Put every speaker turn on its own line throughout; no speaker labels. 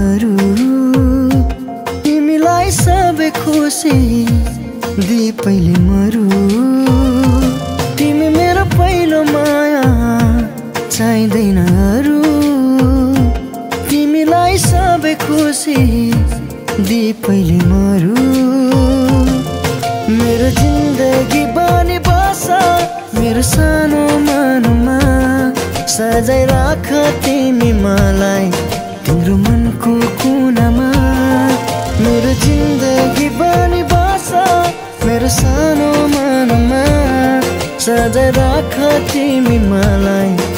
चाहिँदैन अरू तिमीलाई सबै खुसी दि पहिले मरु। तिमी मेरो पहिलो माया चाहिँदैन अरू। तिमीलाई सबै खुसी दि पहिले मरु। मेरो जिन्दगी बनी बस मेरो सानो मनमा सजाइ राख तिमी मलाई। तिम्रो मनको कुनामा मेरो जिन्दगी बनी बस मेरो सानो मनमा सजाइ राख तिमी मलाई।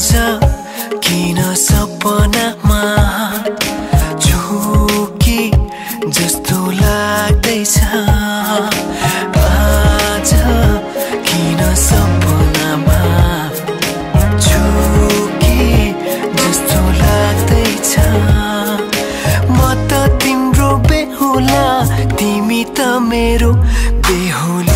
आज किन सपनामा झुकी जस्तो लाग्दैछ? आज किन सपनामा झुकी जस्तो लाग्दैछ? म त तिम्रो बेहुला तिमी त मेरो बेहुली।